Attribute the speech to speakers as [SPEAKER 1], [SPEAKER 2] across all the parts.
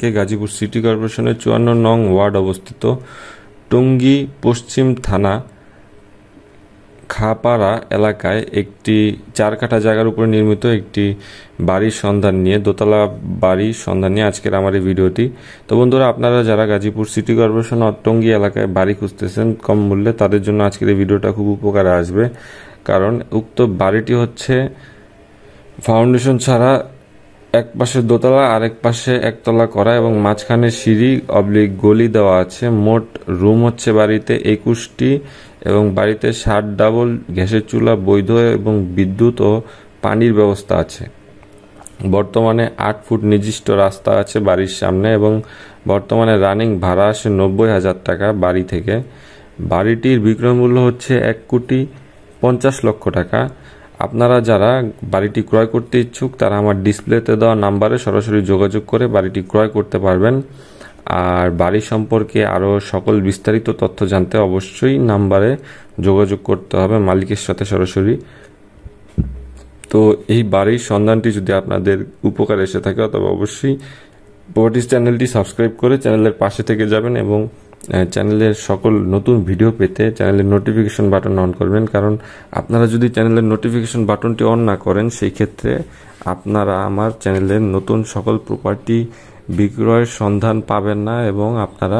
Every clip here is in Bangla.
[SPEAKER 1] কে গাজীপুর সিটি কর্পোরেশনের চুয়ান্ন নং ওয়ার্ড অবস্থিত টঙ্গী পশ্চিম থানা খাপাড়া এলাকায় একটি চার কাঠা জায়গার উপরে নির্মিত একটি বাড়ির সন্ধান নিয়ে, দোতলা বাড়ির সন্ধান নিয়ে আজকের আমার এই ভিডিওটি। তো বন্ধুরা, আপনারা যারা গাজীপুর সিটি কর্পোরেশন টঙ্গী এলাকায় বাড়ি খুঁজতেছেন কম মূল্যে, তাদের জন্য আজকের এই ভিডিওটা খুব উপকারে আসবে। কারণ, উক্ত বাড়িটি হচ্ছে, ফাউন্ডেশন ছাড়া এক পাশে দোতলা, আরেক পাশে একতলা করা এবং মাঝখানে সিঁড়ি অবলিক গলি দেওয়া আছে। মোট রুম হচ্ছে বাড়িতে একুশটি এবং বাড়িতে ষাট ডাবল, গ্যাসের চুলা, বৈধ এবং বিদ্যুৎ ও পানির ব্যবস্থা আছে। বর্তমানে আট ফুট নির্দিষ্ট রাস্তা আছে বাড়ির সামনে এবং বর্তমানে রানিং ভাড়া আসে নব্বই হাজার টাকা বাড়ি থেকে। বাড়িটির বিক্রয় মূল্য হচ্ছে এক কোটি পঞ্চাশ লক্ষ টাকা। আপনারা যারা বাড়িটি ক্রয় করতে ইচ্ছুক, তারা আমার ডিসপ্লেতে দেওয়া নাম্বারে সরাসরি যোগাযোগ করে বাড়িটি ক্রয় করতে পারবেন। আর বাড়ি সম্পর্কে আরও সকল বিস্তারিত তথ্য জানতে অবশ্যই নাম্বারে যোগাযোগ করতে হবে মালিকের সাথে সরাসরি। তো এই বাড়ির সন্ধানটি যদি আপনাদের উপকার এসে থাকে তবে অবশ্যই প্রপার্টিস চ্যানেলটি সাবস্ক্রাইব করে চ্যানেলের পাশে থেকে যাবেন এবং চ্যানেলের সকল নতুন ভিডিও পেতে চ্যানেলের নোটিফিকেশন বাটন অন করবেন। কারণ আপনারা যদি চ্যানেলের নোটিফিকেশন বাটনটি অন না করেন, সেই ক্ষেত্রে আপনারা আমার চ্যানেলের নতুন সকল প্রপার্টি বিক্রয়ের সন্ধান পাবেন না এবং আপনারা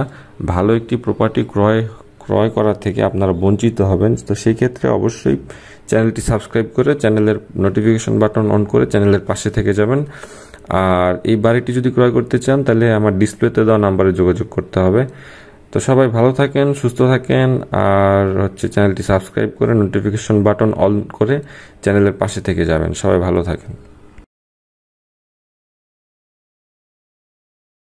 [SPEAKER 1] ভালো একটি প্রপার্টি ক্রয় ক্রয় করার থেকে আপনারা বঞ্চিত হবেন। তো সেই ক্ষেত্রে অবশ্যই চ্যানেলটি সাবস্ক্রাইব করে চ্যানেলের নোটিফিকেশন বাটন অন করে চ্যানেলের পাশে থেকে যাবেন। আর এই বাড়িটি যদি ক্রয় করতে চান, তাহলে আমার ডিসপ্লেতে দেওয়া নাম্বারে যোগাযোগ করতে হবে। তো সবাই ভালো থাকেন, সুস্থ থাকেন, আর হচ্ছে চ্যানেলটি সাবস্ক্রাইব করে নোটিফিকেশন বাটন অন করে চ্যানেলের পাশে থেকে যাবেন। সবাই ভালো থাকেন।